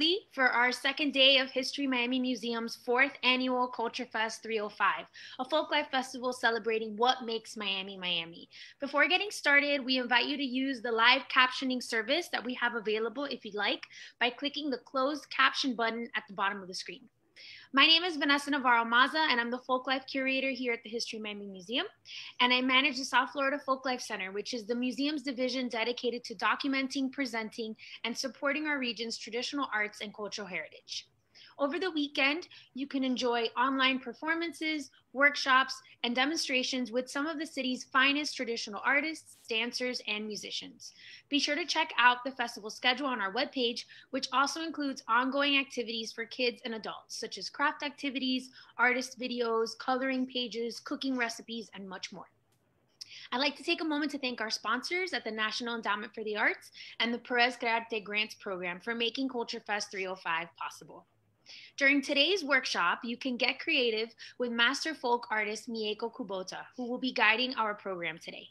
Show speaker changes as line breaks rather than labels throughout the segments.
virtually for our second day of History Miami Museum's fourth annual Culture Fest 305, a folklife festival celebrating what makes Miami Miami. Before getting started, we invite you to use the live captioning service that we have available if you'd like by clicking the closed caption button at the bottom of the screen. My name is Vanessa Navarro Maza, and I'm the Folklife Curator here at the History Miami Museum. And I manage the South Florida Folklife Center, which is the museum's division dedicated to documenting, presenting, and supporting our region's traditional arts and cultural heritage. Over the weekend, you can enjoy online performances, workshops, and demonstrations with some of the city's finest traditional artists, dancers, and musicians. Be sure to check out the festival schedule on our webpage, which also includes ongoing activities for kids and adults, such as craft activities, artist videos, coloring pages, cooking recipes, and much more. I'd like to take a moment to thank our sponsors at the National Endowment for the Arts and the Perez Crearte Grants Program for making Culture Fest 305 possible. During today's workshop, you can get creative with master folk artist Mieko Kubota, who will be guiding our program today.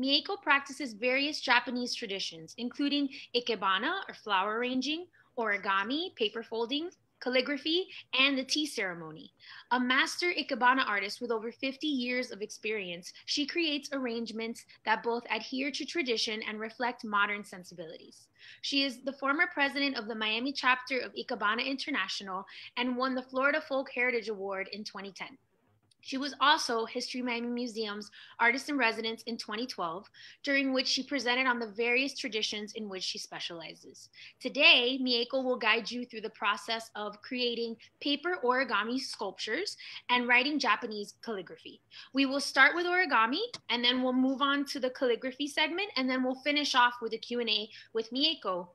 Mieko practices various Japanese traditions, including ikebana or flower arranging, origami, paper folding, calligraphy, and the tea ceremony. A master ikebana artist with over 50 years of experience, she creates arrangements that both adhere to tradition and reflect modern sensibilities. She is the former president of the Miami chapter of Ikebana International and won the Florida Folk Heritage Award in 2010. She was also History Miami Museum's Artist in Residence in 2012, during which she presented on the various traditions in which she specializes. Today, Mieko will guide you through the process of creating paper origami sculptures and writing Japanese calligraphy. We will start with origami, and then we'll move on to the calligraphy segment, and then we'll finish off with a Q&A with Mieko.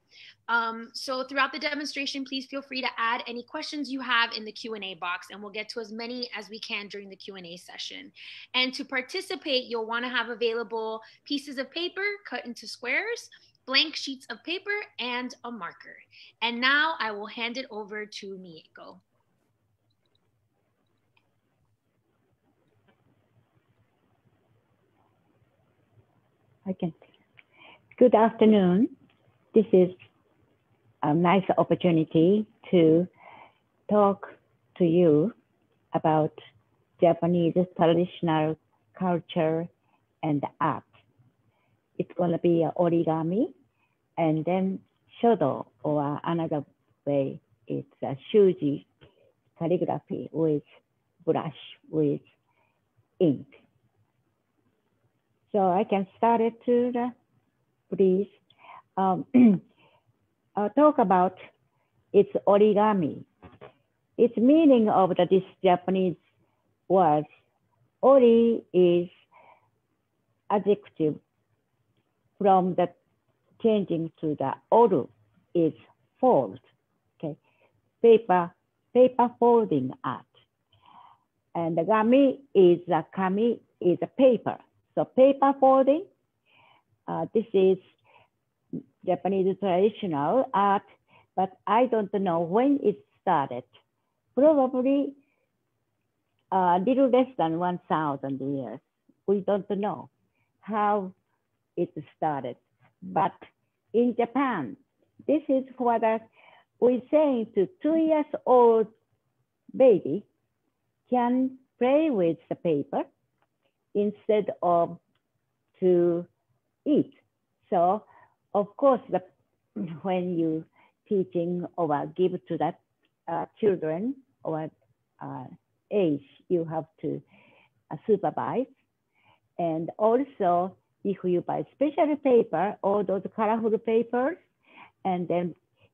Um, so throughout the demonstration, please feel free to add any questions you have in the Q&A box and we'll get to as many as we can during the Q&A session. And to participate, you'll wanna have available pieces of paper cut into squares, blank sheets of paper, and a marker. And now I will hand it over to Mieko.
I can. Good afternoon. This is a nice opportunity to talk to you about Japanese traditional culture and art. It's going to be origami and then shodo or another way it's a shuji calligraphy with brush with ink. So I can start it to the, please. Um, uh, talk about its origami. Its meaning of the, this Japanese word, ori is adjective from the changing to the oru is fold, okay? Paper, paper folding art. And the gami is a kami is a paper. So paper folding, uh, this is Japanese traditional art, but I don't know when it started. Probably a uh, little less than 1,000 years. We don't know how it started. But in Japan, this is what we say to two years old baby can play with the paper instead of to eat. So of course, the, when you teaching or give to that uh, children or uh, age, you have to uh, supervise. And also, if you buy special paper, all those colorful papers, and then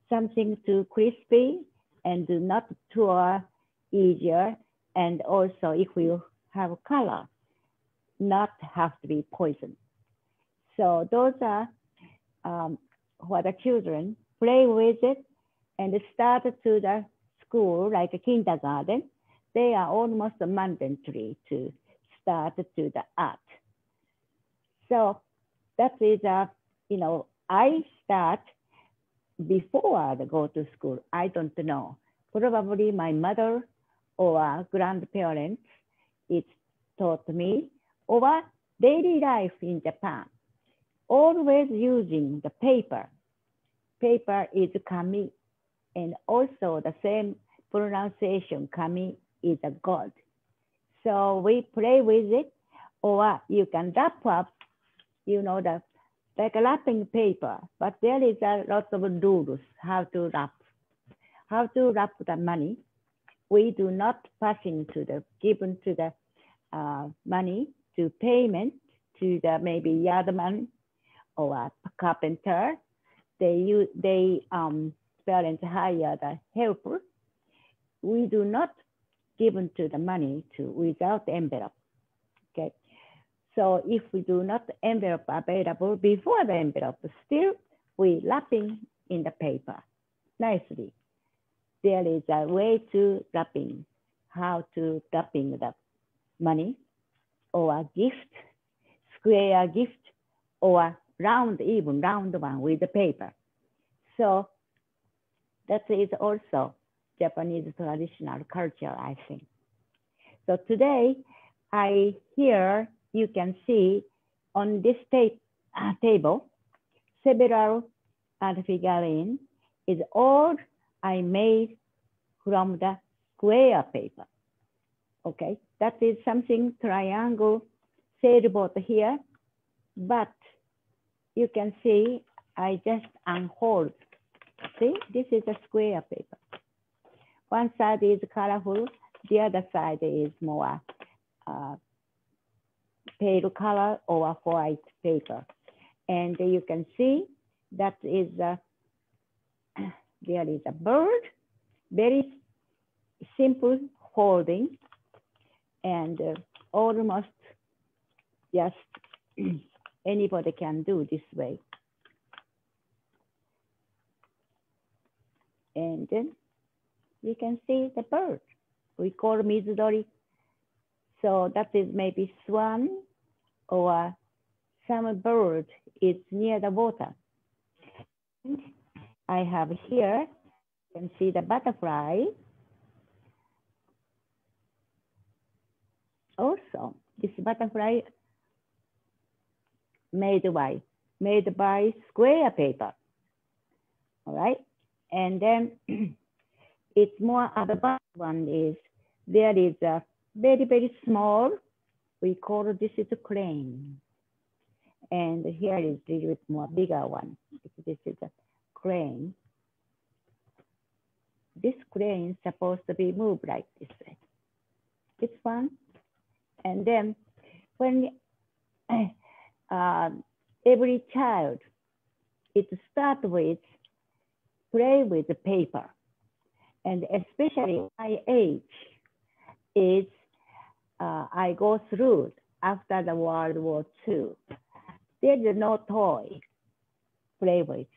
something too crispy and not too easier. And also, if you have color, not have to be poison. So those are um, what the children play with it and start to the school like a kindergarten, they are almost mandatory to start to the art. So that is a, you know, I start before I go to school. I don't know. Probably my mother or grandparents it taught me or daily life in Japan always using the paper. Paper is kami. And also the same pronunciation, kami is a god. So we play with it, or you can wrap up, you know, the like wrapping paper, but there is a lot of rules how to wrap, how to wrap the money. We do not passing to the given to the uh, money to payment to the maybe yardman or a carpenter. They use they um parents hire the helper. We do not given to the money to without envelope. Okay. So if we do not envelope available before the envelope, still we wrapping in the paper nicely. There is a way to wrapping, how to wrapping the money or a gift, square gift, or round, even round one with the paper. So that is also Japanese traditional culture, I think. So today, I here you can see on this tape, uh, table, several art figurine is all I made from the square paper. Okay, that is something triangle sailboat here, but you can see I just unfold. See, this is a square paper. One side is colorful, the other side is more uh, pale color or white paper. And you can see that is a, there is a bird, very simple holding and uh, almost just anybody can do this way. And then you can see the bird. We call Mizudori. So that is maybe swan or some bird is near the water. I have here, you can see the butterfly. Also, this butterfly made by, made by square paper, all right? And then it's more advanced one is, there is a very, very small we call this is a crane. And here is a little bit more bigger one. This is a crane. This crane is supposed to be moved like this way. This one. And then when uh, every child, it starts with play with the paper. And especially my age is uh, I go through after the World War II. There is no toy play with.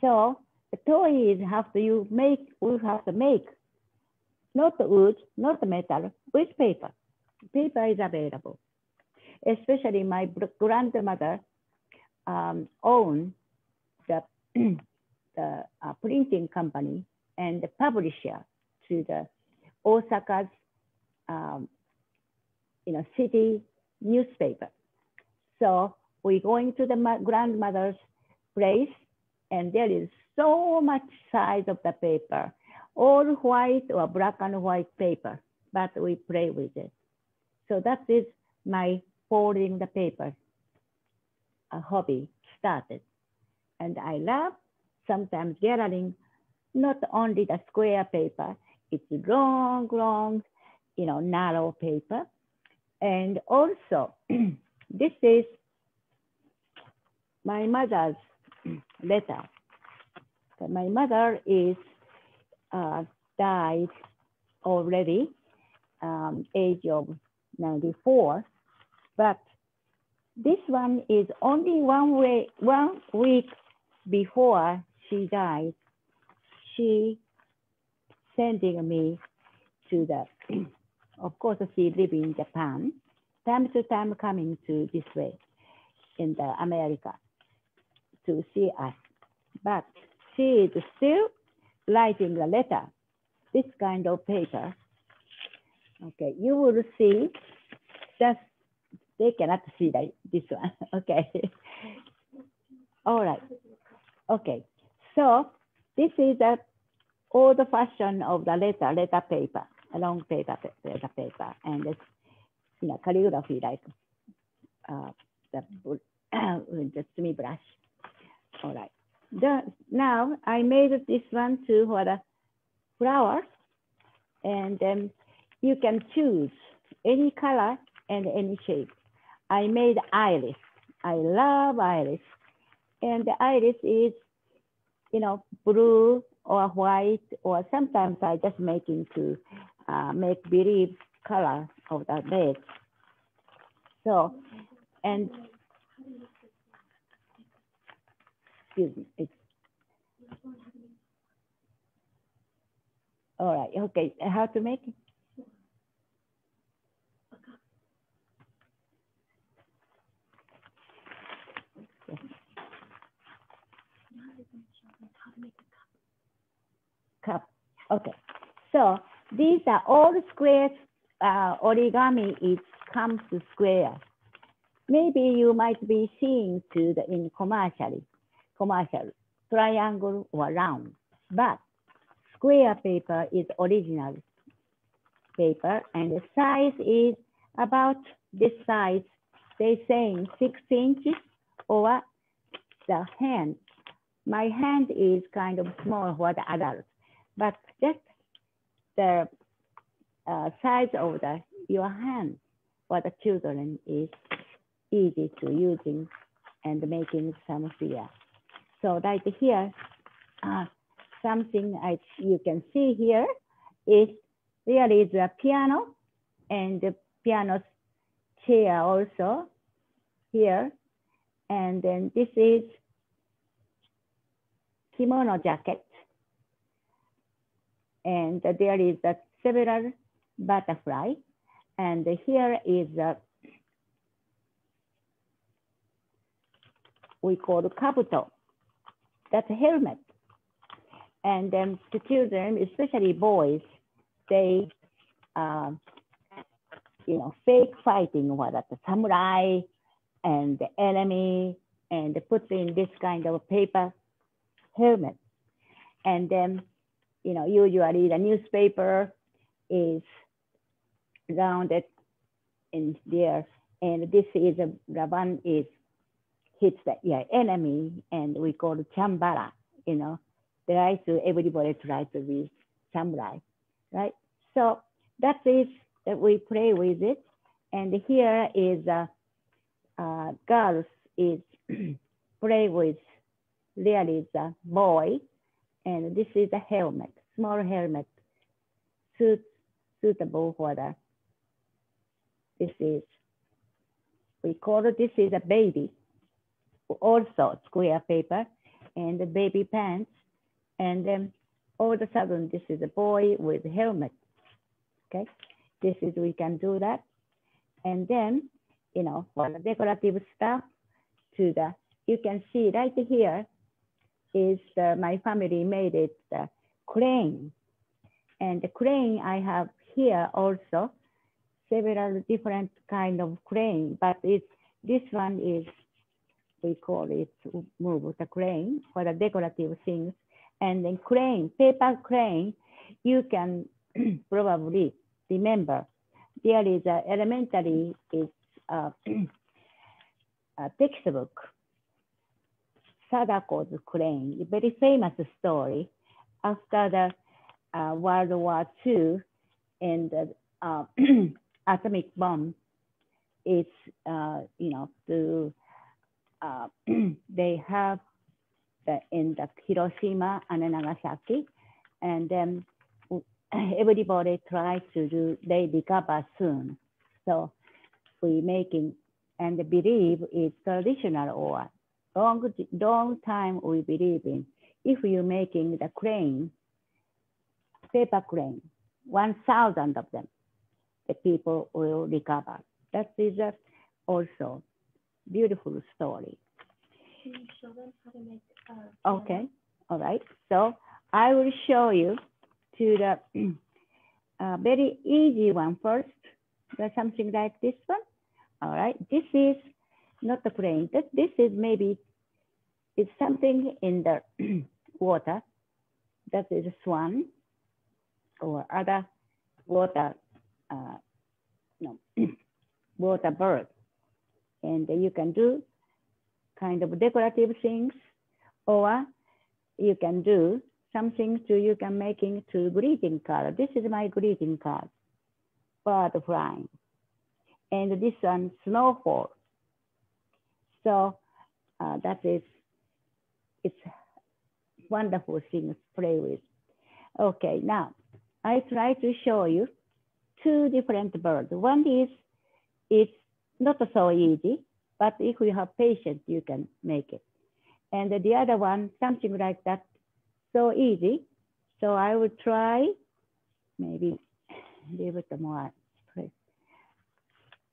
So the toys have to you make, we have to make, not wood, not metal, with paper. Paper is available. Especially my grandmother um, owned the, the uh, printing company and the publisher to the Osaka's um, you know, city newspaper. So we're going to the grandmother's place and there is so much size of the paper, all white or black and white paper, but we play with it. So that is my folding the paper a hobby started. And I love sometimes gathering not only the square paper, it's long, long, you know, narrow paper, and also, this is my mother's letter. My mother is uh, died already, um, age of 94, but this one is only one way, one week before she died. She sending me to the of course, she live in Japan, time to time coming to this way in the America to see us. But she is still writing the letter, this kind of paper. Okay, you will see just, they cannot see that, this one, okay. All right, okay. So this is uh, a old fashion of the letter, letter paper, a long paper, letter paper, and it's, you know, calligraphy like uh, the the semi brush. All right. The, now I made this one too for the uh, flowers, and then you can choose any color and any shape. I made iris. I love iris. And the iris is, you know, blue or white, or sometimes I just make into uh, make believe color of the bed. So, and excuse me, it's all right. Okay, how to make it? Okay, so these are all square uh, origami. It comes to square. Maybe you might be seeing to the in commercially, commercial triangle or round, but square paper is original paper and the size is about this size. They saying six inches or the hand. My hand is kind of small for the adult but just the uh, size of the your hand for the children is easy to using and making some fear. So right here, uh, something I, you can see here is there is a piano and the piano chair also here. And then this is kimono jacket and there is a several butterfly. And here is a, we call kabuto. That's a helmet. And then the children, especially boys, they, uh, you know, fake fighting, what the samurai and the enemy, and put in this kind of paper helmet. And then you know, usually the newspaper is rounded in there. And this is a, the one is hits the yeah, enemy and we call it chambara, you know, try to, everybody try to be samurai, right? So that is that we play with it. And here is uh, uh, girls is play with, is a boy and this is a helmet, small helmet, suit, suitable for the, this is, we call it, this is a baby, also square paper, and the baby pants, and then all of a sudden, this is a boy with helmet, okay? This is, we can do that. And then, you know, for the decorative stuff to the, you can see right here, is uh, my family made it uh, crane. And the crane I have here also several different kind of crane, but it's this one is we call it move the crane for the decorative things. And then crane, paper crane, you can probably remember there is a elementary it's uh, a textbook Sadako's crane, a very famous story. After the uh, World War II and the uh, atomic bomb is, uh, you know, to, uh, they have the, in the Hiroshima and Nagasaki, and then everybody tries to do, they recover soon. So we making and believe it's traditional or long, long time we believe in. If you're making the crane, paper crane, 1,000 of them, the people will recover. That is a also beautiful story.
Can you show them how to make uh,
Okay, all right. So I will show you to the uh, very easy one first. There's something like this one. All right, this is not the plane. That this is maybe it's something in the water, that is a swan or other water, uh, no, water bird. And you can do kind of decorative things or you can do something to you can make into greeting card. This is my greeting card, bird flying. And this one, snowfall. So uh, that is, it's wonderful thing to play with. Okay, now I try to show you two different birds. One is, it's not so easy, but if you have patience, you can make it. And the other one, something like that, so easy. So I will try, maybe give it more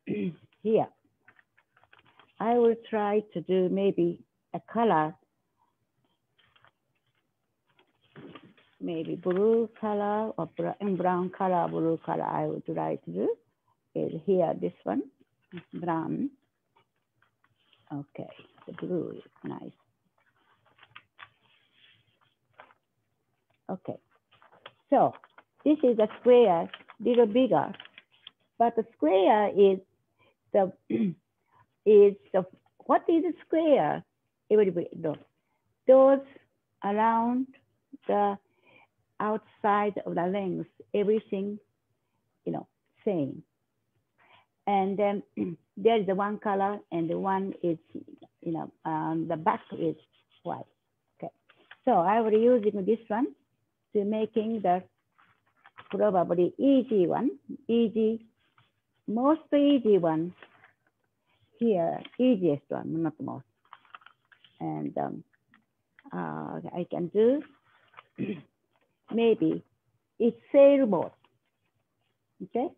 Here, I will try to do maybe a color, maybe blue color or brown color, blue color I would try to do. Is here, this one, brown. Okay, the blue is nice. Okay, so this is a square, little bigger, but the square is the is the what is square? Everybody knows those around the outside of the lens, everything, you know, same. And then there is the one color and the one is, you know, um, the back is white. Okay, so I will using this one to making the probably easy one, easy, most easy one here, easiest one, not the most. And um, uh, I can do maybe it's sailboat. Okay,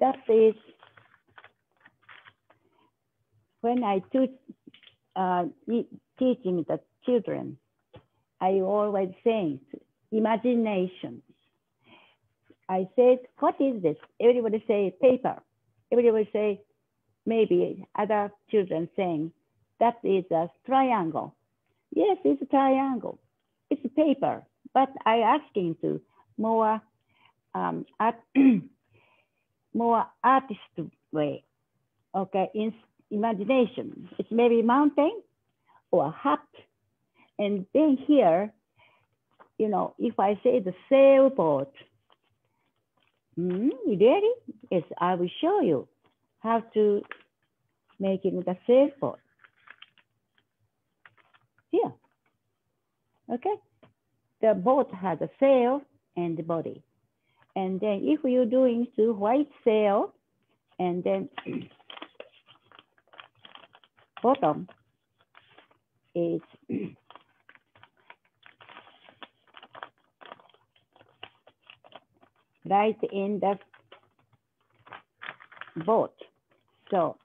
that is when I teach uh, teaching the children. I always saying imagination. I said, what is this? Everybody say paper. Everybody say, maybe other children saying, that is a triangle. Yes, it's a triangle. It's a paper, but I asking to more um, art, more artist way. Okay, in imagination. It's maybe mountain or hut. And then here, you know, if I say the sailboat, mm, really? Yes, I will show you how to making the sailboat. Here, okay? The boat has a sail and the body. And then if you're doing to white sail, and then bottom is right in the boat. So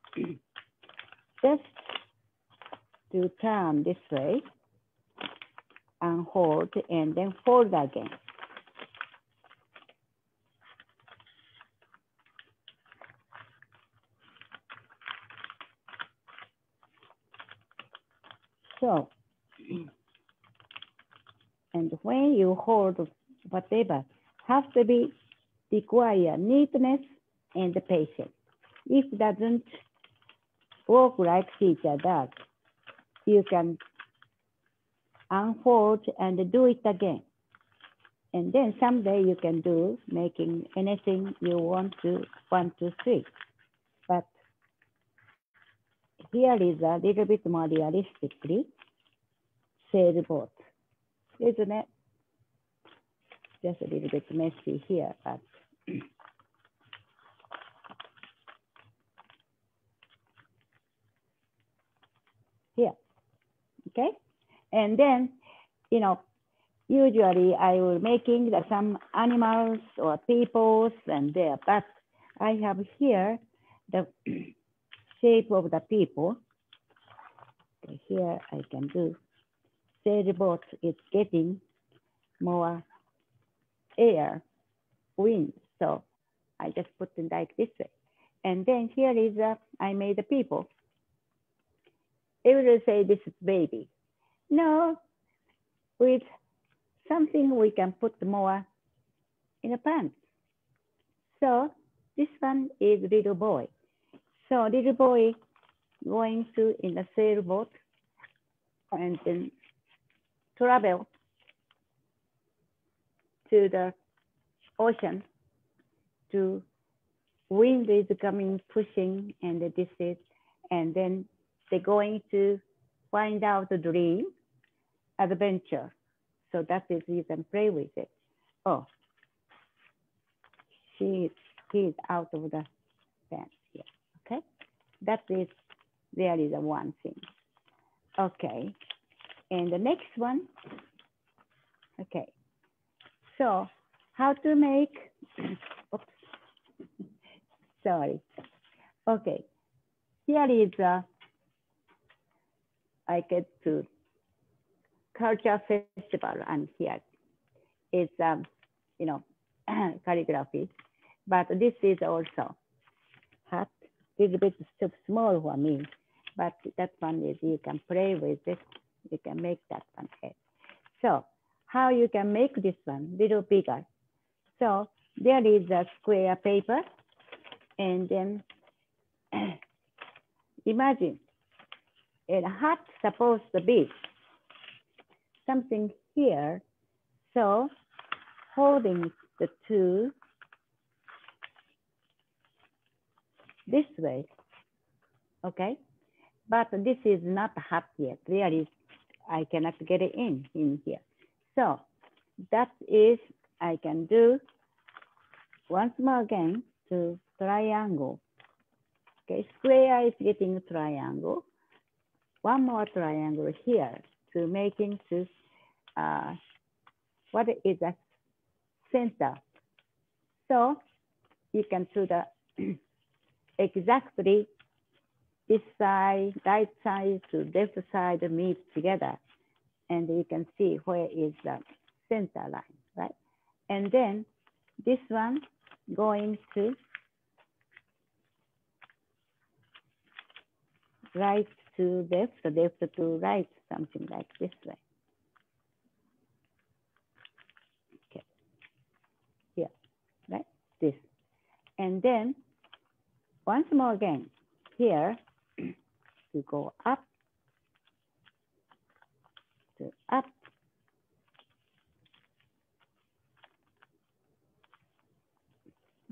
just to turn this way and hold and then fold again. So, and when you hold whatever, have to be require neatness and the patience. If doesn't work like teacher does, you can unfold and do it again. And then someday you can do making anything you want to, one, two, three. But here is a little bit more realistically sailboat, isn't it? Just a little bit messy here, but here, okay? And then, you know, usually I will making the, some animals or peoples and there, but I have here the shape of the people. Okay, here I can do sailboat is getting more air, wind. So I just put it like this way. And then here is, a, I made the people. It will say this is baby. No, with something we can put more in a pants. So this one is little boy. So little boy going to in a sailboat and then travel to the ocean to wind is coming pushing and this is and then they're going to find out the dream adventure. So that is you can play with it. Oh she is out of the fence here. Okay? That is there is a one thing. Okay. And the next one. Okay. So how to make oops sorry. Okay. Here is a I get to culture festival and here. Is um you know calligraphy but this is also hat little bit too small for me but that one is you can play with it. You can make that one head. So how you can make this one? Little bigger. So there is a square paper and then imagine a hat supposed to be something here. So holding the two this way, okay? But this is not a hat yet. Is, I cannot get it in, in here. So that is, I can do once more again to triangle. Okay, square is getting triangle. One more triangle here to making this, uh, what is a center. So you can do the exactly this side, right side to left side meet together. And you can see where is the center line, right? And then this one going to right to left, left to right, something like this way. Okay, here, right, this. And then once more again, here, to go up, to up,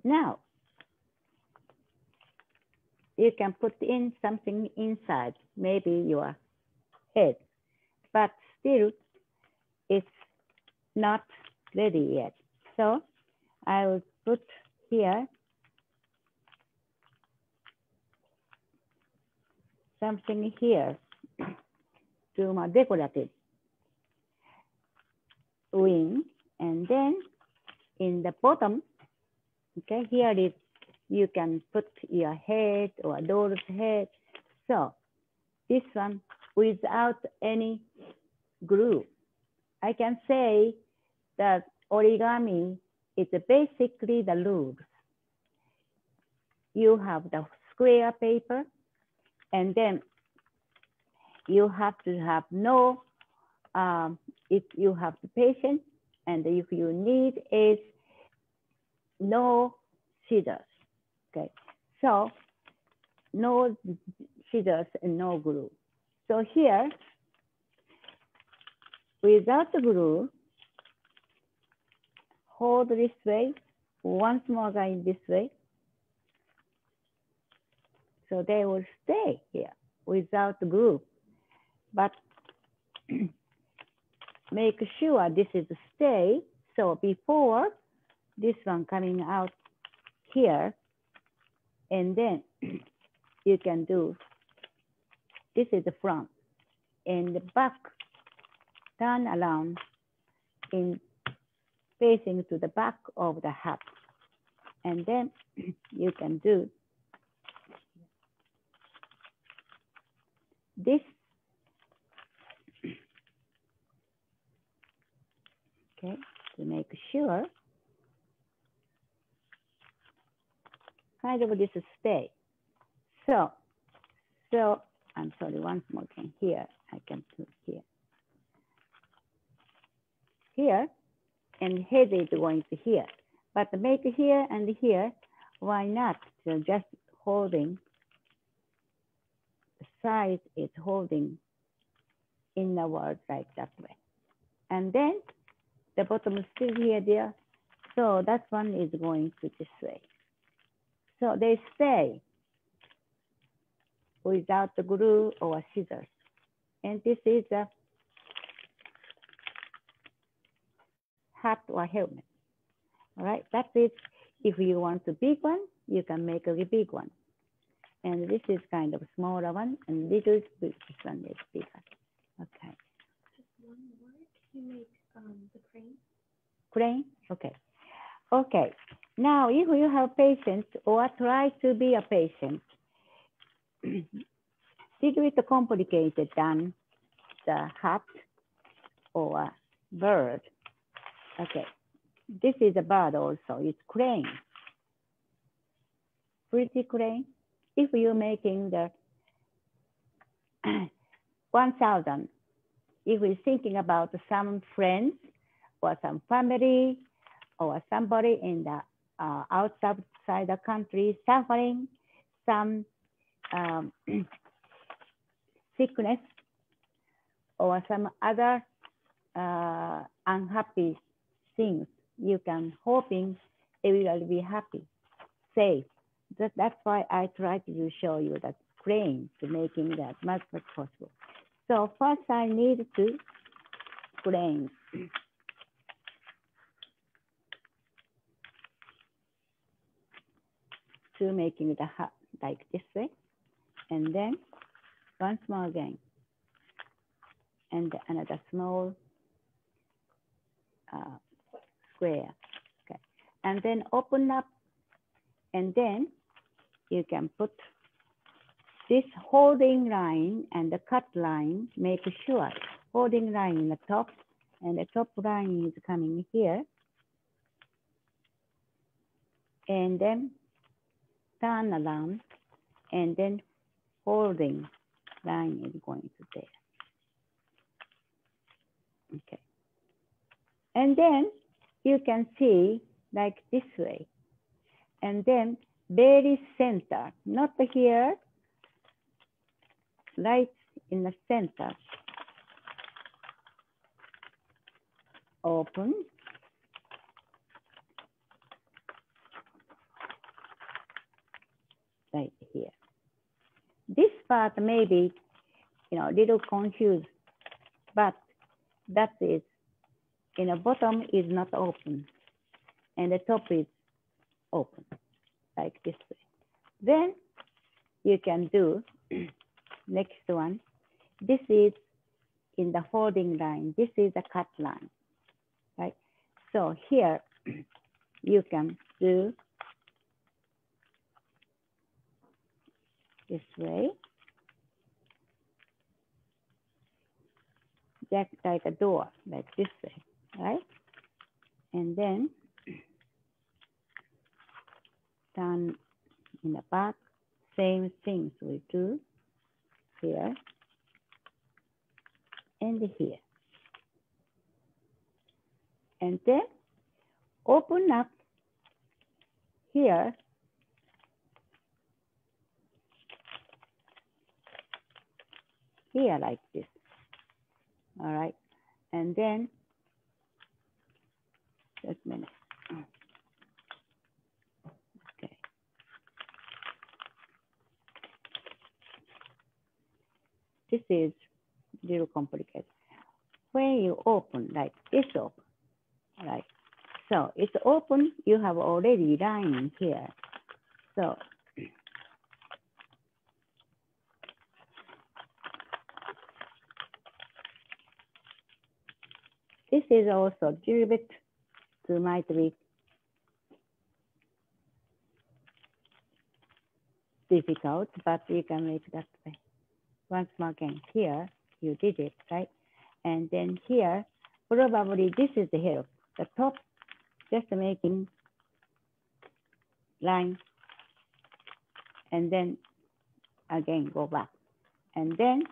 Now, you can put in something inside, maybe your head, but still it's not ready yet. So I will put here something here to my decorative wing and then in the bottom okay here is you can put your head or a doll's head. So this one without any glue. I can say that origami is basically the rules. You have the square paper and then you have to have no, um, if you have the patience and if you need is no scissors. Okay, so no scissors and no glue. So here, without the glue, hold this way, once more going this way. So they will stay here without the glue. But make sure this is stay. So before this one coming out here, and then you can do, this is the front and the back, turn around in facing to the back of the hat. And then you can do this. Okay, to make sure kind of this stay. So, so I'm sorry, once more again here, I can put here. here and head is going to here. But make here and here, why not? So just holding, the size is holding in the word like that way. And then the bottom is still here, there. So that one is going to this way. So they stay without the glue or scissors. And this is a hat or helmet. All right, that's it. If you want a big one, you can make a big one. And this is kind of smaller one, and little this one is bigger. Okay.
Just one more. Can you make um, the crane?
Crane? Okay. Okay. Now, if you have patience or try to be a patient, little bit complicated than the hat or bird. Okay, this is a bird also, it's crane. Pretty crane. If you're making the 1000, if we're thinking about some friends or some family or somebody in the uh, outside the country suffering some um, sickness or some other uh, unhappy things, you can hoping it will be happy, safe. That, that's why I try to show you that crane to making that much as possible. So first I need to crane. to making the hat like this way. And then once more again. And another small uh, square. Okay. And then open up and then you can put this holding line and the cut line, make sure holding line in the top and the top line is coming here. And then turn around and then holding line is going to there. Okay. And then you can see like this way. And then very center, not here, right in the center. Open. Right here. This part may be, you know, a little confused, but that is in the bottom is not open and the top is open like this way. Then you can do next one. This is in the holding line. This is a cut line, right? So here you can do this way. Just like a door, like this way right? And then turn in the back, same things we do here and here. And then open up here here like this. All right. And then just a minute. Okay. This is little complicated. When you open, like this open, right? So it's open, you have already line here. So this is also a little bit to might be difficult, but you can make that way. Once more again, here, you did it, right? And then here, probably this is the help. The top, just making line, and then again, go back. And then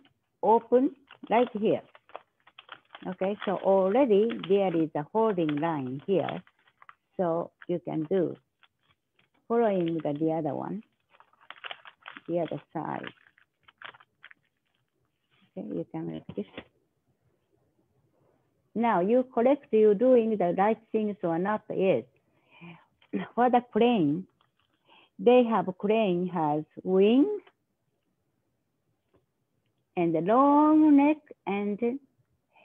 open right here. Okay, so already there is a holding line here. So you can do following the, the other one, the other side. Okay, you can make this. Now you correct you doing the right things or not is for the crane, they have crane has wing and the long neck and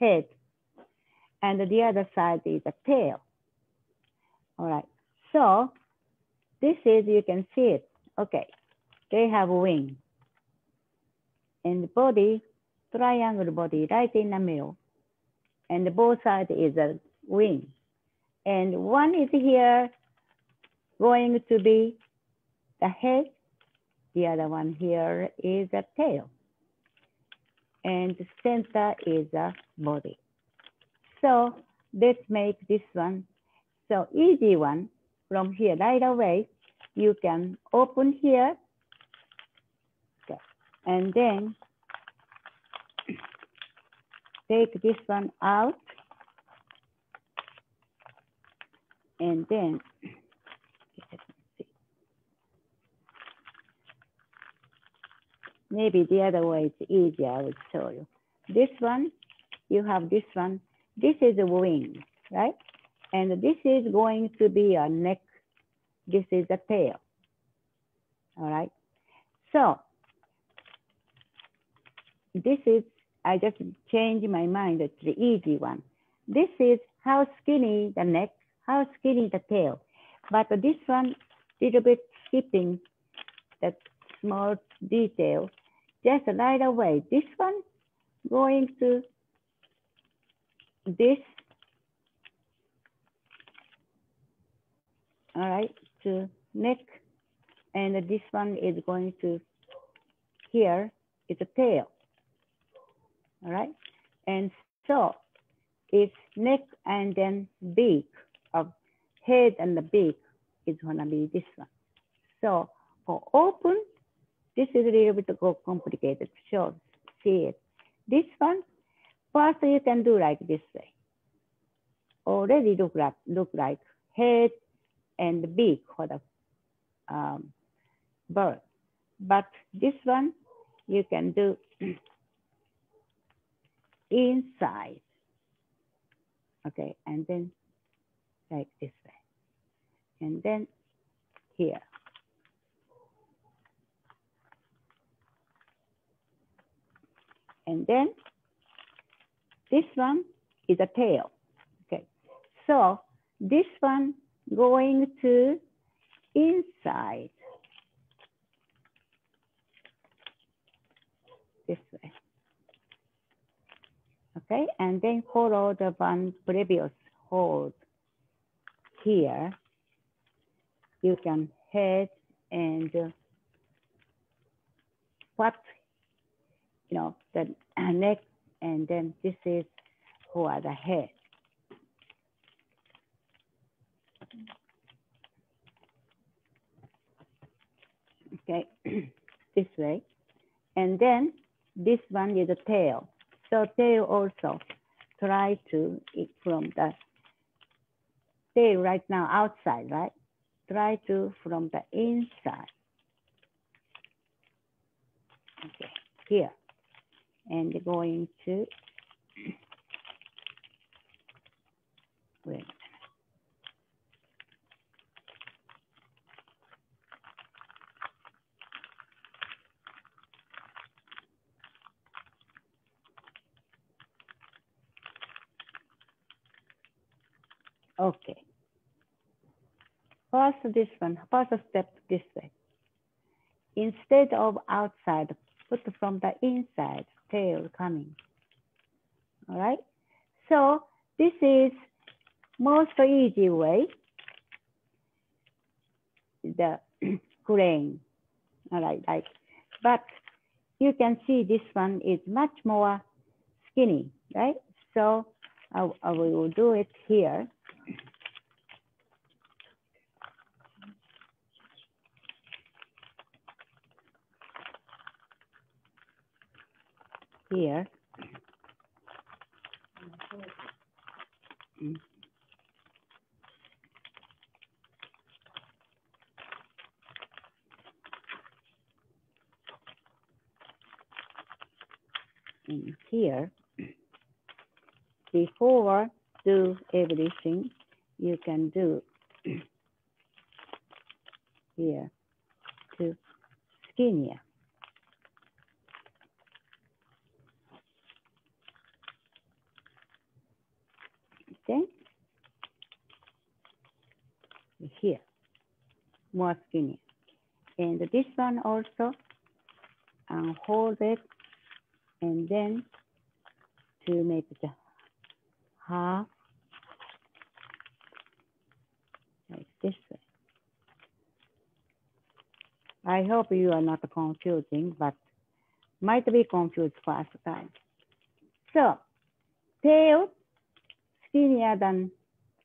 head. And the other side is a tail. All right. So this is, you can see it. Okay. They have a wing and body, triangle body right in the middle. And both sides is a wing. And one is here going to be the head. The other one here is a tail. And the center is a body. So let's make this one. So easy one from here right away. You can open here. Okay. And then take this one out. And then maybe the other way is easier, I will show you. This one, you have this one. This is a wing, right? And this is going to be a neck. This is a tail. All right. So this is, I just changed my mind. It's the easy one. This is how skinny the neck, how skinny the tail. But this one, little bit skipping that small detail just right away. This one going to this, all right, to neck, and this one is going to here, it's a tail, all right? And so it's neck and then beak of head and the beak is gonna be this one. So for open, this is a little bit complicated. Sure, see it. This one, first you can do like this way. Already look like look like head and beak for the um, bird. But this one you can do inside. Okay, and then like this way. And then here. And then this one is a tail. Okay, so this one going to inside this way. Okay, and then follow the one previous hold here. You can head and what you know, the neck, and then this is who are the head. Okay, this way. And then this one is the tail. So tail also try to, from the tail right now outside, right? Try to from the inside. Okay, here and going to wait. Okay. First this one, first step this way. Instead of outside, put from the inside tail coming. All right. So this is most easy way, the crane. All right, like, but you can see this one is much more skinny, right? So I, I will do it here. here. And here, before do everything, you can do here to skinnier. Okay. Here, more skinny. And this one also, and hold it, and then to make the half like this way. I hope you are not confusing, but might be confused first time. So, tail skinnier than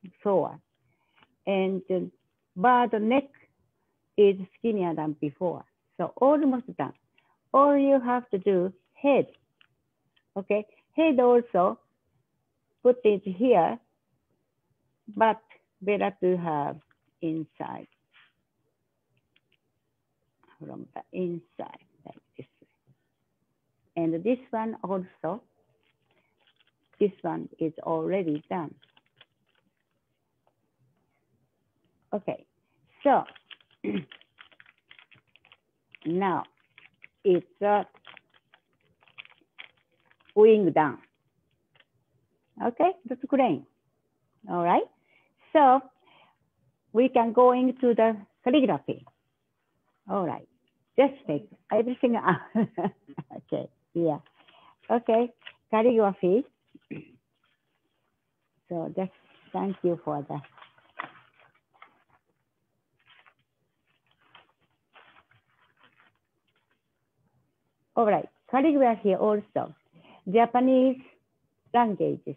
before, and uh, bird neck is skinnier than before. So almost done. All you have to do head. Okay, head also put it here, but better to have inside from the inside like this. And this one also, this one is already done. Okay, so now it's uh, a wing down. Okay, that's great. All right, so we can go into the calligraphy. All right, just take everything out. okay, yeah. Okay, calligraphy. So just thank you for that. All right, calligraphy also. Japanese languages.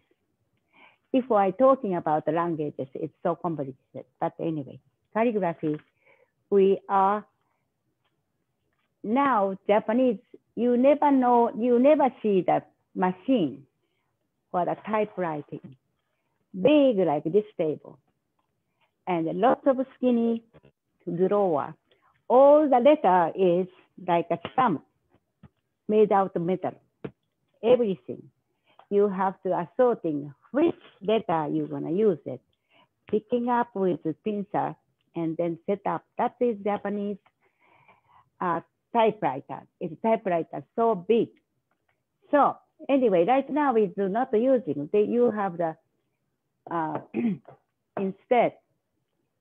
Before I talking about the languages, it's so complicated. But anyway, calligraphy, we are now Japanese, you never know, you never see the machine for the typewriting. Big like this table. And lots of skinny drawer. All the letter is like a stamp made out of metal. Everything. You have to assorting which letter you're gonna use it. Picking up with the pincer and then set up. That is Japanese uh, typewriter. It's typewriter so big. So anyway, right now we do not using. They, you have the uh, instead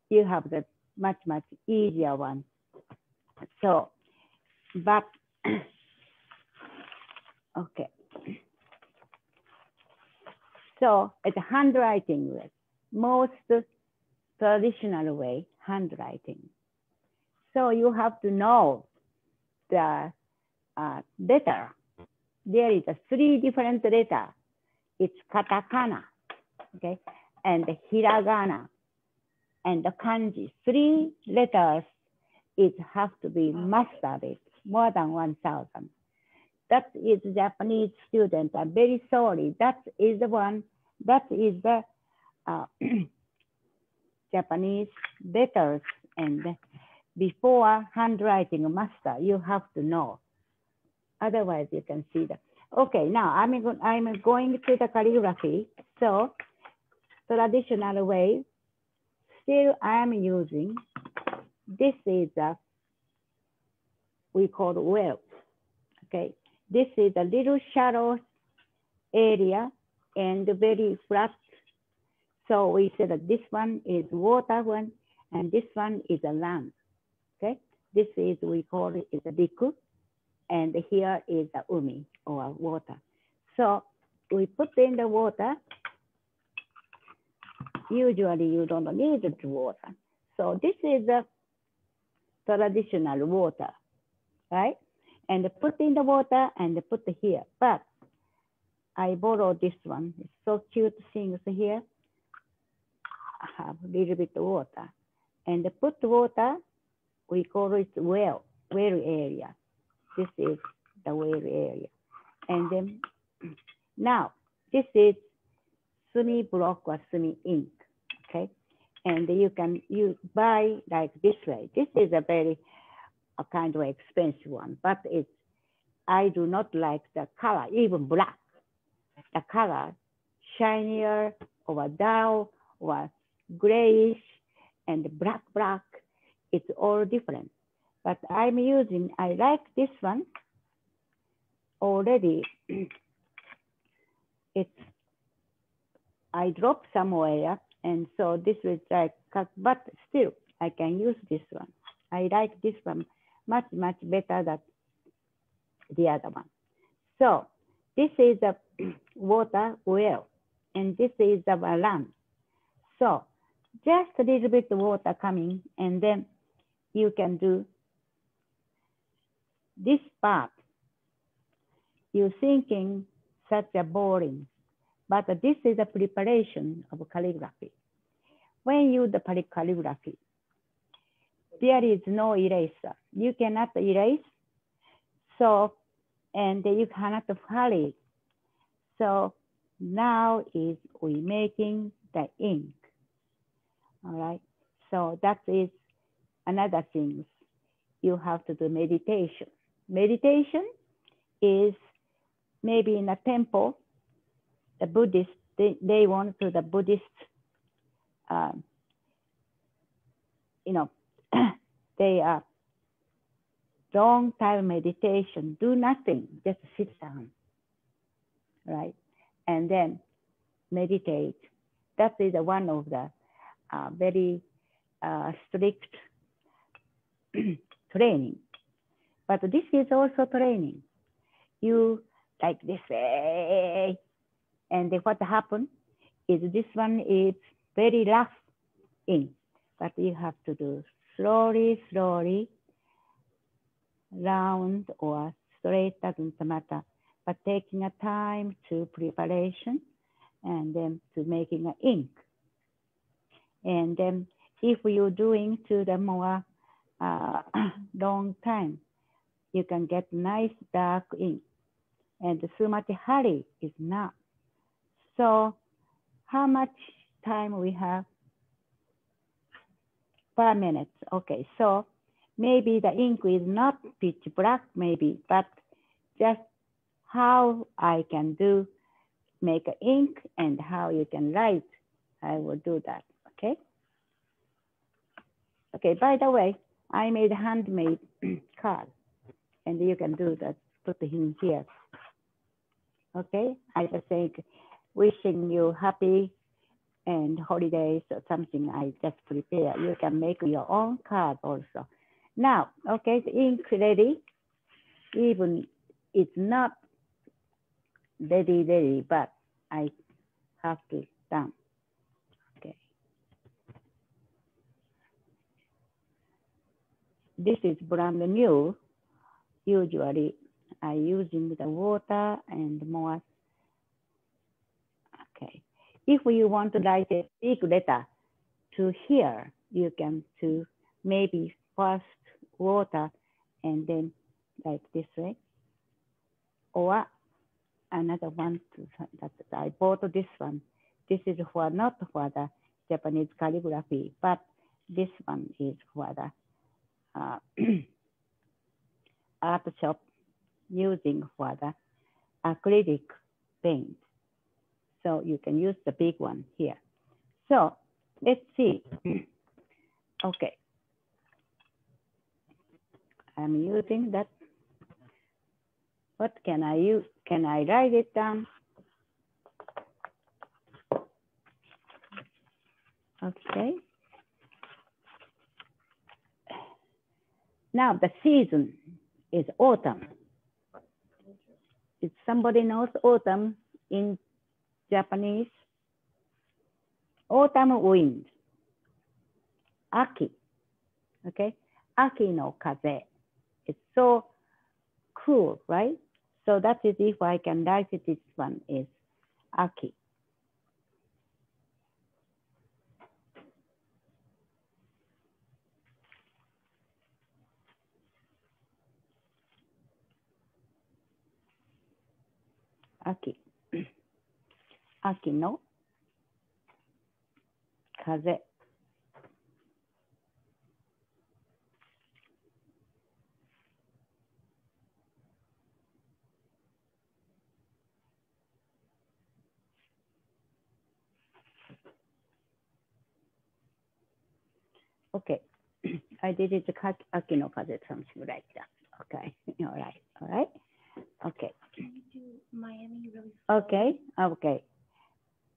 you have the much much easier one. So, but okay. So it's handwriting with most traditional way handwriting. So you have to know the uh, letter. There is a three different letter. It's katakana, okay, and the hiragana, and the kanji. Three letters. It has to be mastered. More than one thousand. That is Japanese student. I'm very sorry. That is the one. That is the uh, Japanese letters and before handwriting master, you have to know. Otherwise, you can see that. Okay, now I'm, I'm going to the calligraphy. So traditional way, still I am using, this is a, we call well. Okay, this is a little shallow area and very flat. So we said that this one is water one and this one is a land. Okay, this is we call it is a riku, and here is the umi or water. So we put in the water. Usually you don't need water. So this is a traditional water, right? And put in the water and put here. But I borrowed this one. It's so cute things here. I have a little bit of water. And put water we call it well, well area. This is the well area. And then now this is Sumi block or Sumi ink, okay? And you can you buy like this way. This is a very a kind of expensive one, but it's I do not like the color, even black. The color shinier or dull or grayish and black, black. It's all different. But I'm using, I like this one already. it's, I dropped somewhere and so this is like, but still I can use this one. I like this one much, much better than the other one. So this is a water well, and this is a land. So just a little bit of water coming, and then you can do this part. You're thinking such a boring, but this is a preparation of calligraphy. When you the calligraphy, there is no eraser. You cannot erase. So, and you cannot hurry. So now is we making the ink. All right. So that is another thing. You have to do meditation. Meditation is maybe in a temple, the Buddhist, they, they want to the Buddhist, um, you know, they are long time meditation, do nothing, just sit down, right? And then meditate. That is one of the uh, very uh, strict training. But this is also training. You like this way, and what happened is this one is very rough in, but you have to do slowly, slowly, round or straight, doesn't matter, but taking a time to preparation and then to making an ink. And then if you're doing to the more uh, long time, you can get nice dark ink. And so much hurry is not. So how much time we have? per minute. Okay, so maybe the ink is not pitch black maybe, but just how I can do, make an ink and how you can write, I will do that, okay? Okay, by the way, I made handmade card and you can do that, put him here. Okay, I just think wishing you happy and holidays or something I just prepare. You can make your own card also. Now, okay, ink ready. Even it's not ready, ready, but I have to done. Okay. This is brand new. Usually I using the water and more. If you want to write a big letter to here, you can to maybe first water and then like this way. Or another one, to, that I bought this one. This is for not for the Japanese calligraphy, but this one is for the uh, art shop using for the acrylic paint. So you can use the big one here. So let's see. Okay. I'm using that. What can I use? Can I write it down? Okay. Now the season is autumn. If somebody knows autumn in Japanese. Autumn wind. Aki. Okay. Aki no kaze. It's so cool, right? So that is if I can write it, this one is Aki. Aki. 秋の風オッケー。I did it 秋の風 something like that. Okay. All right. All right. Okay.
Can you do Miami really fast?
Okay. Okay.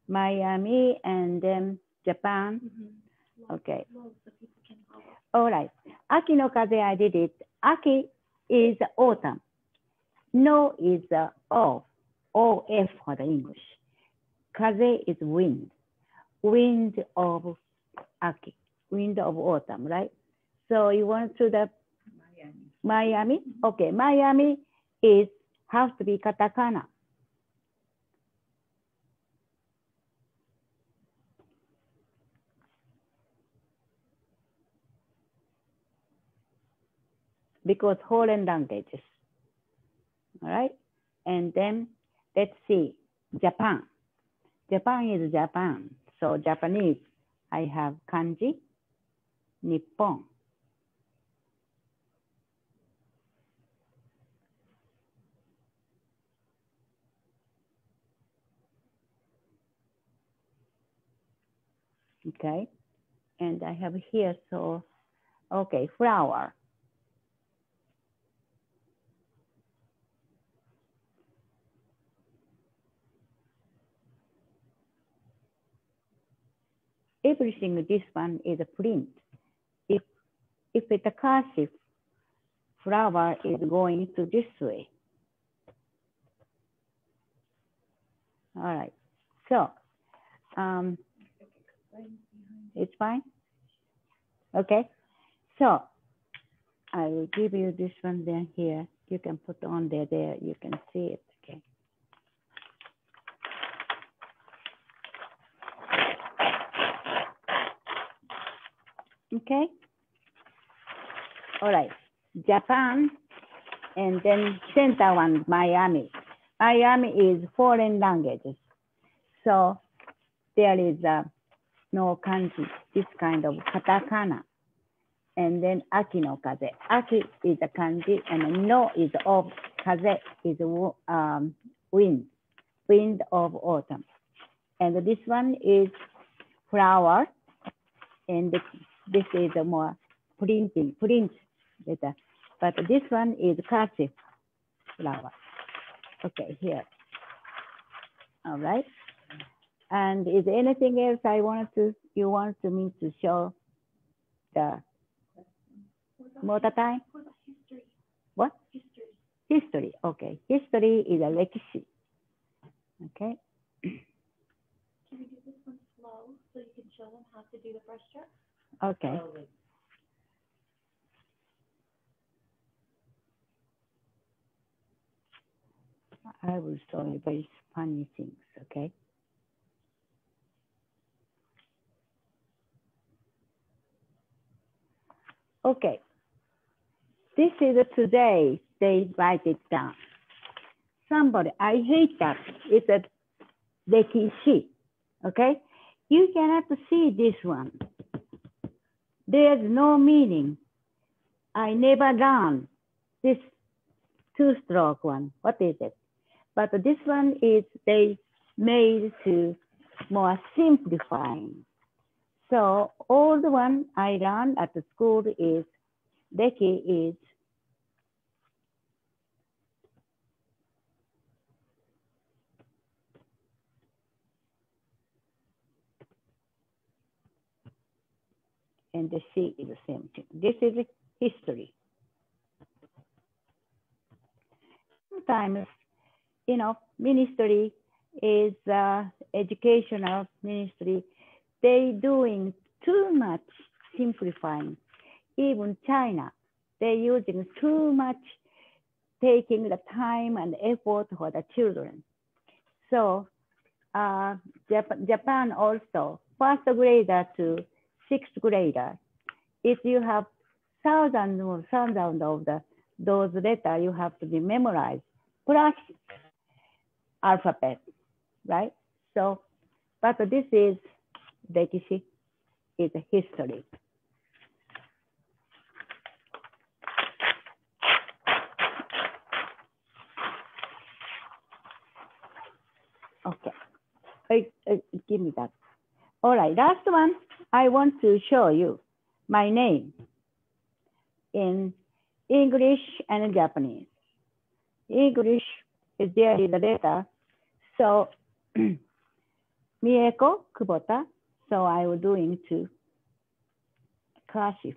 Miami and then Japan.
Mm-hmm.
Okay.
Slow so people can follow.
All right. Aki no kaze, I did it. Aki is autumn. No is uh, O, O-F for the English. Kaze is wind. Wind of Aki, wind of autumn, right? So you want to the Miami? Okay, Miami is, has to be katakana. Because foreign languages. All right. And then let's see, Japan. Japan is Japan. So Japanese, I have kanji, Nippon. Okay. And I have here, so, okay, flower. Everything this one is a print. If if it's a cursive, flower is going to this way. All right, so um, it's fine. Okay, so I will give you this one then here. You can put on there, there, you can see it, okay. All right. Japan and then center one, Miami. Miami is foreign languages. So there is a no kanji, this kind of katakana. And then aki no kaze. Aki is a kanji and no is of kaze is um, wind, wind of autumn. And this one is flower and this is a more printing, print better. But this one is cursive flower. Okay, here. All right. And is anything else I wanted to, you want to me to show the more time?
What history? History.
Okay. History is a legacy. Okay.
Can we do this one slow so you can show them how to do the brushstroke?
Okay. I will show you very funny things, okay? Okay. This is today, they write it down. Somebody, I hate that. It's a rekishi, okay? You cannot see this one. There's no meaning. I never learned this two-stroke one. What is it? But this one is they made to more simplifying. So all the one I learned at the school is Deki is and the C is the same thing. This is history. Sometimes, you know, ministry is uh, educational ministry. They doing too much simplifying. Even China, they're using too much, taking the time and effort for the children. So uh, Jap Japan also, first grader to sixth grader, if you have thousands or thousands of the, those letters, you have to be memorized, plus alphabet, right? So, but this is, Rekishi, is history. Okay, uh, uh, give me that. All right, last one I want to show you. my name in English and Japanese. English is there is the letter. So Mieko Kubota. So I was doing to cursive.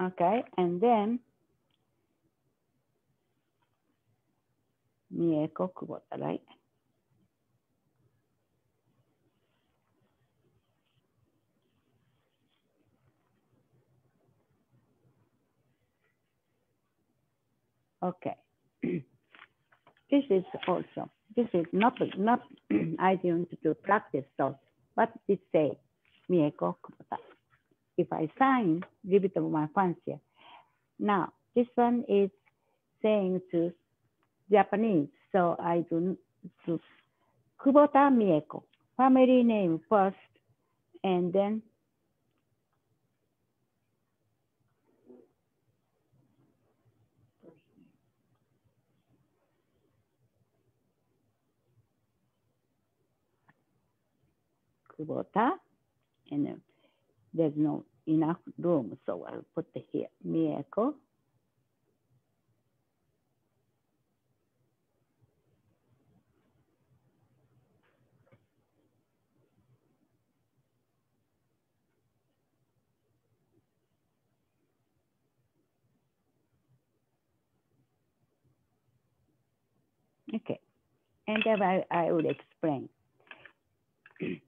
Okay, and then Mieko Kubota, right? Okay. this is also, this is not, not I didn't do practice so but did say, Mieko Kubota. If I sign, give it to my fancy. Now, this one is saying to Japanese, so I do to Kubota Mieko, family name first, and then Kubota, and there's no enough room, so I'll put it here, Mieko. Okay, I, I will explain.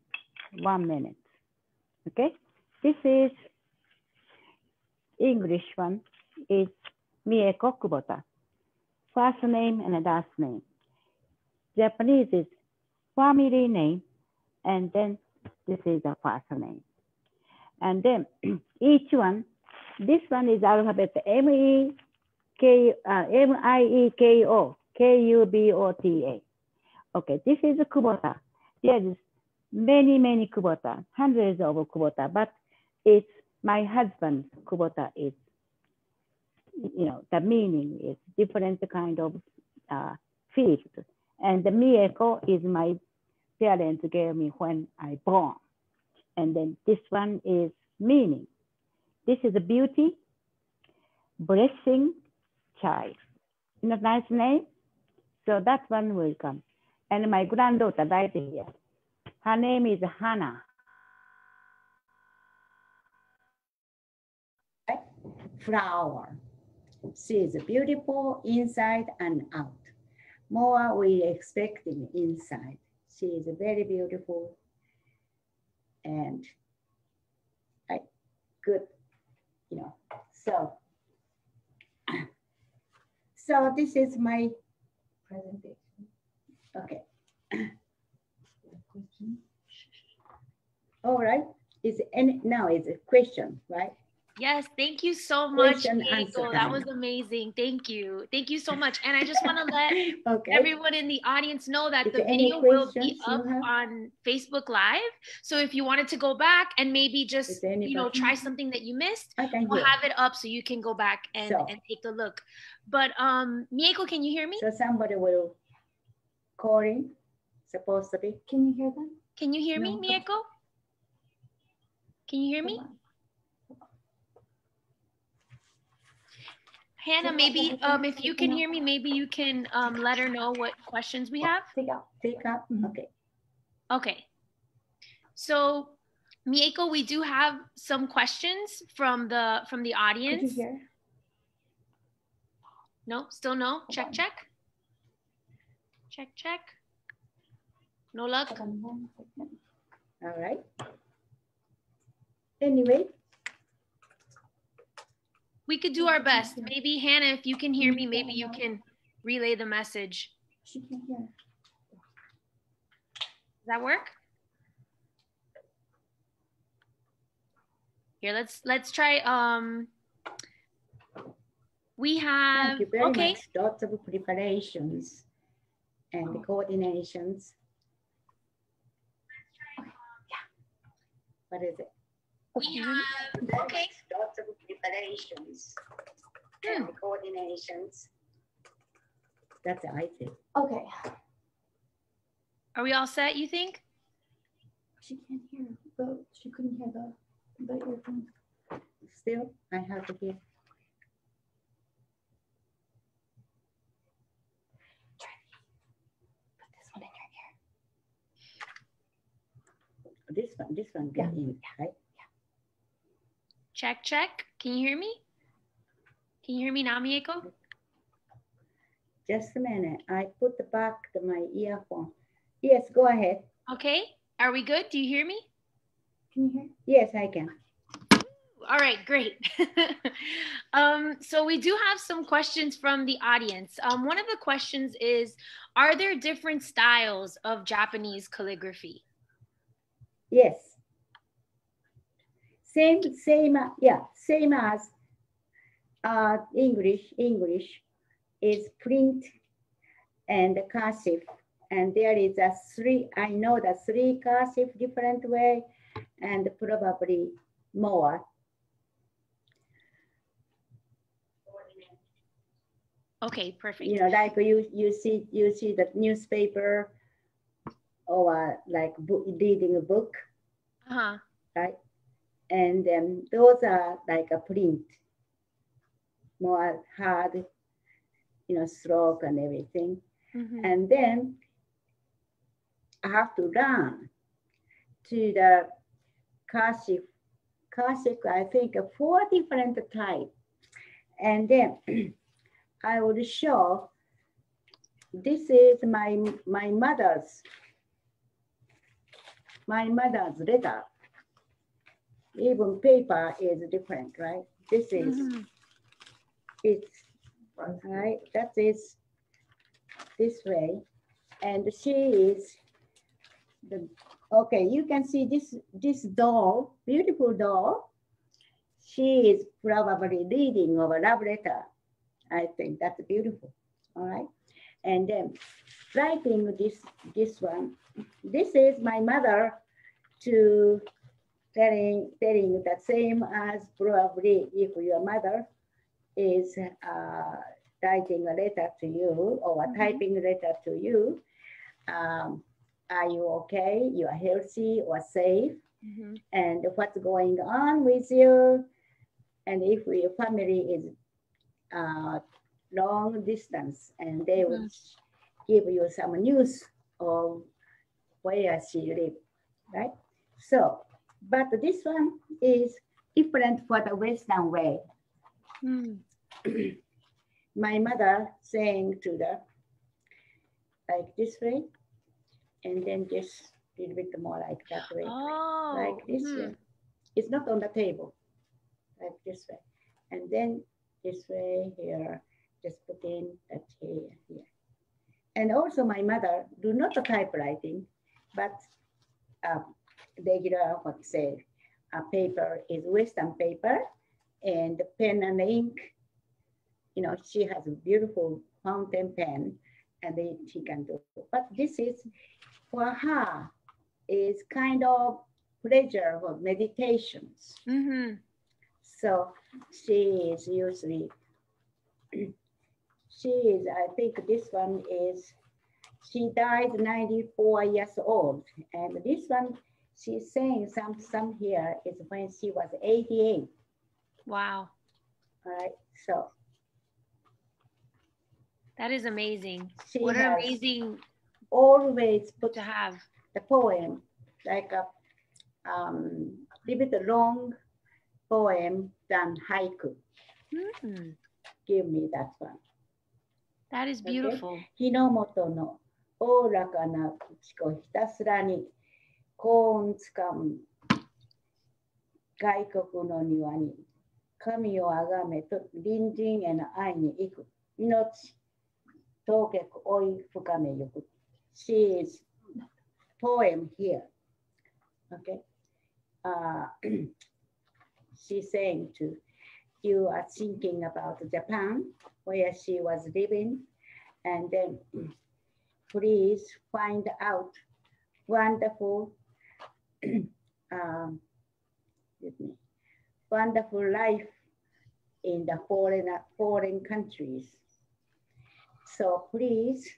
One minute. Okay, this is English one is Mieko Kubota. First name and last name. Japanese is family name, and then this is the first name. And then each one, this one is alphabet M E K uh, M I E K O K U B O T A. Okay, this is Kubota. There is many, many Kubota, hundreds of Kubota, but it's my husband's Kubota is, you know, the meaning is different kind of uh, field. And the Mieko is my parents gave me when I born. And then this one is meaning. This is a beauty, blessing, child. Not nice name? So that one will come. And my granddaughter died here. Her name is Hannah.
flower. She is beautiful inside and out. More we expecting inside. She is very beautiful and I, good, you know. So, so this is my presentation. Okay. All right. Is any now is a question, right?
Yes, thank you so much, Diego. That was amazing. Thank you. Thank you so much. And I just want to let
Okay.
everyone in the audience know that
Is
the video will be up on Facebook Live. So if you wanted to go back and maybe just, you know, try something that you missed,
I can
we'll
hear.
have it up so you can go back and,
So-
and take a look. But um Mieko, can you hear me?
So somebody will in, supposed to be. Can you hear them?
Can you hear me,
No.
Mieko? Can you hear me? Hannah, maybe um if you can hear me, maybe you can um let her know what questions we have.
Take out. Take out.
Mm-hmm.
Okay.
Okay. So Mieko, we do have some questions from the from the audience.
hear?
No, still no. Check, check. Check, check. No luck.
Hold on one second. All right. Anyway,
We could do our best. Maybe Hannah, if you can hear me, maybe you can relay the message.
she can hear.
Does that work? Here, let's let's try. Um, we have
Thank you very
okay.
much. Lots of preparations and the uh-huh. coordinations. Okay, Yeah. What is it?
Oh, we have um, okay.
Lots of preparations and hmm. coordinations. That's I think.
Okay. Are we all set, you think?
She can't hear, the, she couldn't hear the, the earphones. Still, I have to hear. This one, this one get in, right?
Check, check. Can you hear me? Can you hear me now, Mieko?
Just a minute. I put the back the, my earphone. Yes, go ahead.
Okay. Are we good? Do you hear me?
Can you hear? Yes, I can.
All right, great. um, so we do have some questions from the audience. Um, one of the questions is, are there different styles of Japanese calligraphy?
Yes. Same, same, yeah, same as uh, English. English is print and cursive. And there is a three, I know the three cursive different way and probably more.
Okay, perfect.
You know, like you you see you see the newspaper or like book, reading a book,
uh-huh.
right? And then those are like a print, more hard, you know, stroke and everything.
Mm-hmm.
And then I have to run to the cursive, cursive, I think four different type. And then I would show, this is my, my mother's my mother's letter. Even paper is different, right? This is, mm-hmm. it's, right, that is this way. And she is, the okay, you can see this, this doll, beautiful doll. She is probably reading of a love letter. I think that's beautiful, all right? And then writing this, this one, this is my mother to telling, telling the same as probably if your mother is uh, writing a letter to you or mm -hmm. typing a letter to you. Um, are you okay? You are healthy or safe? Mm -hmm. And what's going on with you? And if your family is uh, long distance and they will give you some news of where she lives, right? So, but this one is different for the Western way.
Mm.
My mother saying to the, like this way, and then just a little bit more like that way,
oh.
like this mm. way. It's not on the table, like this way. And then this way here, just put in that here, here. And also my mother do not typewriting, but um, regular, what say, a paper is Western paper and the pen and ink. You know, she has a beautiful fountain pen and then she can do. But this is for her is kind of pleasure of meditations.
Mm-hmm.
So she is usually, she is, I think this one is, she died 94 years old. And this one, she's saying some, some here is when she was 88.
Wow.
All right, so.
That is amazing. what an amazing
always put
to have
the poem, like a um, little bit long poem than haiku.
Mm.
Give me that one.
That is beautiful. Okay?
日の元のおおらかな口子ひたすらに幸運つかむ外国の庭に神をあがめと隣人への愛に行く命東極追い深めゆく She is poem here okay uh, she's saying to you are thinking about Japan where she was living and then please find out wonderful um, wonderful life in the foreign, foreign countries. So please,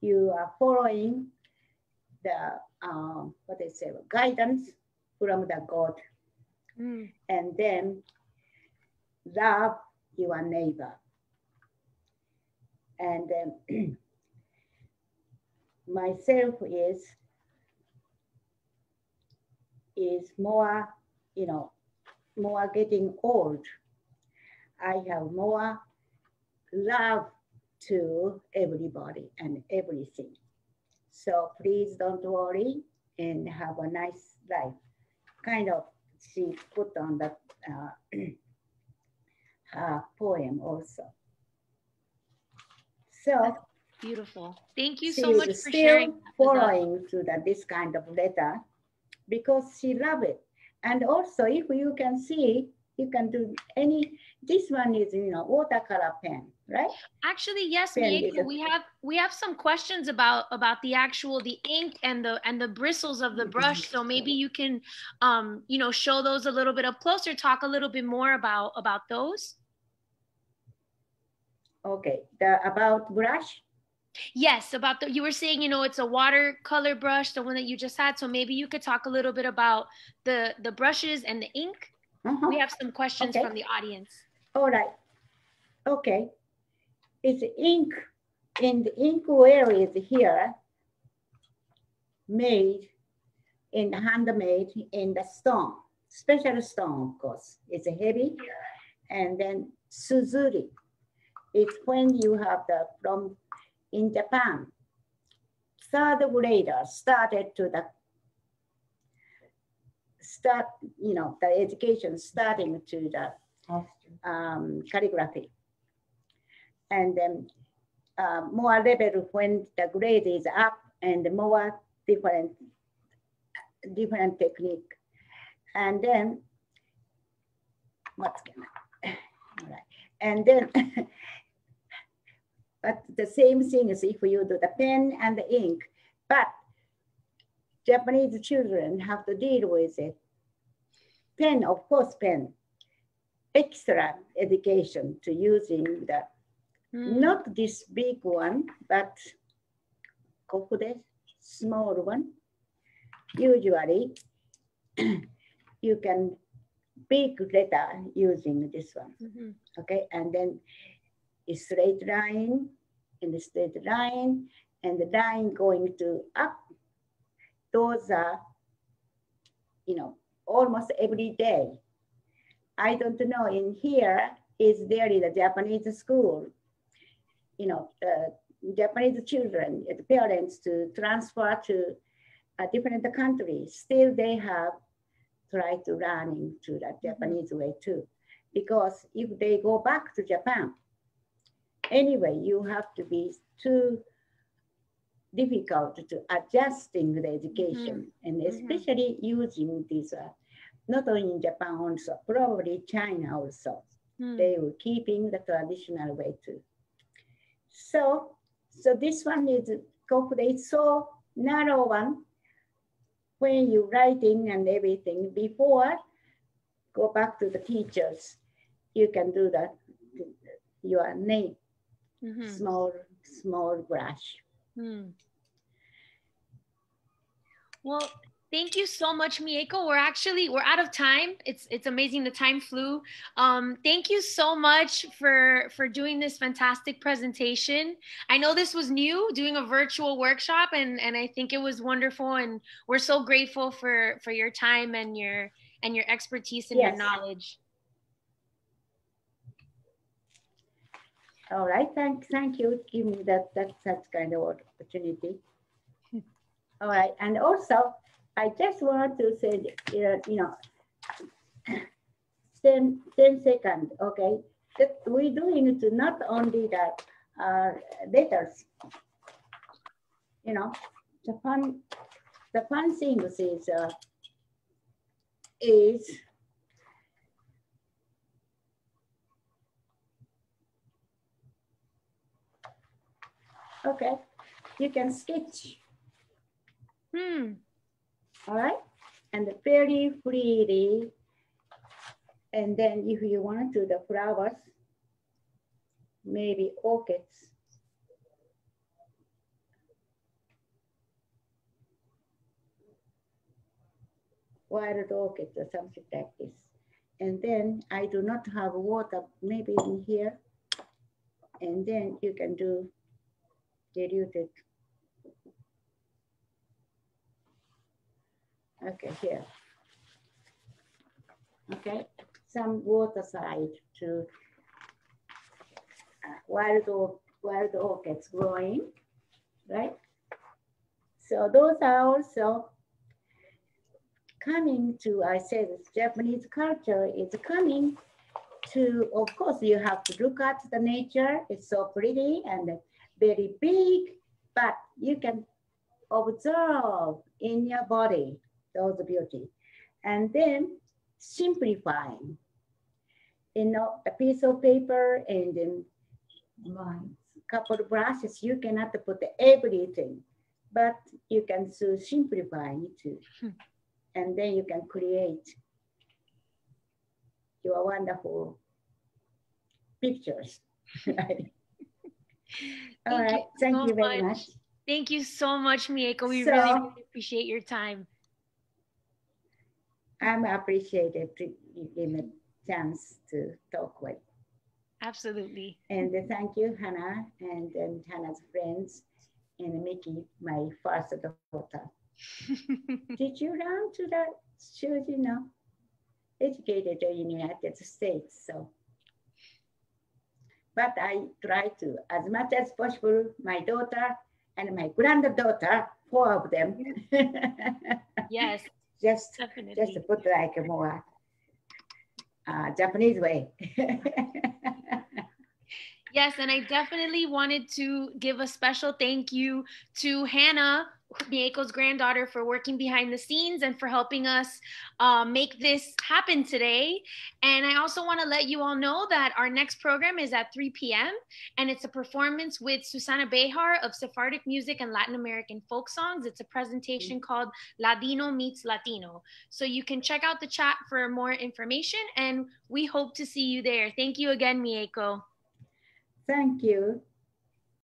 you are following the, um, what they say, guidance from the God.
Mm.
And then love your neighbor. And then myself is is more, you know, more getting old. I have more love to everybody and everything. So please don't worry and have a nice life. Kind of she put on that uh, her poem also. So
Beautiful. Thank you so much for sharing.
following to that this kind of letter because she loved it. And also, if you can see, you can do any. This one is you know watercolor pen, right?
Actually, yes,
Pen is
Mieko,
a-
we have we have some questions about about the actual the ink and the and the bristles of the brush. So maybe you can um you know show those a little bit up closer, talk a little bit more about about those.
Okay, the about brush.
Yes, about the you were saying, you know, it's a watercolor brush, the one that you just had. So maybe you could talk a little bit about the the brushes and the ink.
Uh-huh.
We have some questions
Okay.
from the audience.
All right. Okay. It's ink in the inkware is here made in handmade in the stone, special stone, of course. It's heavy. And then Suzuri. It's when you have the from in Japan. Third grader started to the start, you know, the education starting to the um, calligraphy. And then uh, more level when the grade is up and more different, different technique. And then, what's gonna, all right. And then, but the same thing is if you do the pen and the ink, but Japanese children have to deal with it. Pen, of course, pen, extra education to using the
Mm.
not this big one, but kofude, small one. Usually, you can big letter using this one,
Mhm.
okay? And then a straight line and a straight line and the line going to up. Those are, you know, almost every day. I don't know, in here is there a Japanese school you know, uh, Japanese children, uh, the parents to transfer to a different country, still they have tried to learning to the Japanese way too. Because if they go back to Japan, anyway, you have to be too difficult to adjusting the education and especially using this, uh, not only in Japan also, probably China also
Mm.
they were keeping the traditional way too. So, so this one is Kofude. It's so narrow one. When you writing and everything before, go back to the teachers. You can do that. Your name,
Mhm.
small, small brush.
Hmm. Well, thank you so much, Mieko. We're actually we're out of time. It's it's amazing the time flew. Um, thank you so much for for doing this fantastic presentation. I know this was new, doing a virtual workshop, and and I think it was wonderful. And we're so grateful for for your time and your and your expertise and your
Yes.
knowledge.
All right, thank, thank you. Give me that, that, that kind of opportunity. All right, and also, I just want to say, uh, you know, 10, 10 seconds, okay? That we're doing it not only the uh, letters, you know, the fun, the fun thing is, uh, is Okay, you can sketch.
Hmm.
All right, and very freely. And then if you want to the flowers, maybe orchids. Wild orchids or something like this. And then I do not have water, maybe in here. And then you can do diluted. Okay, here. Okay, some water side to uh, wild, wild orchids growing, right? So those are also coming to, I said, Japanese culture is coming to, of course, you have to look at the nature. It's so pretty and very big, but you can observe in your body those beauty. And then simplifying. You know, a piece of paper and then one couple of brushes, you cannot put everything, but you can so simplify it too. Hmm and then you can create your wonderful pictures. All
Thank
right,
you
thank
so
you very
much.
much.
Thank you so much, Mieko. We
So-
really, really appreciate your time.
I'm appreciated to you give me a chance to talk with.
Absolutely.
And thank you, Hannah, and, and Hannah's friends, and Mickey, my first daughter. Did you learn to that? Should you know? Educated in United States, so. But I try to, as much as possible, my daughter and my granddaughter, four of them.
yes,
just,
definitely.
just to put like a more uh, Japanese way.
Yes, and I definitely wanted to give a special thank you to Hannah, Mieko's granddaughter, for working behind the scenes and for helping us uh, make this happen today. And I also want to let you all know that our next program is at 3 p.m. and it's a performance with Susana Behar of Sephardic music and Latin American folk songs. It's a presentation called Ladino Meets Latino. So you can check out the chat for more information, and we hope to see you there. Thank you again, Mieko.
Thank you.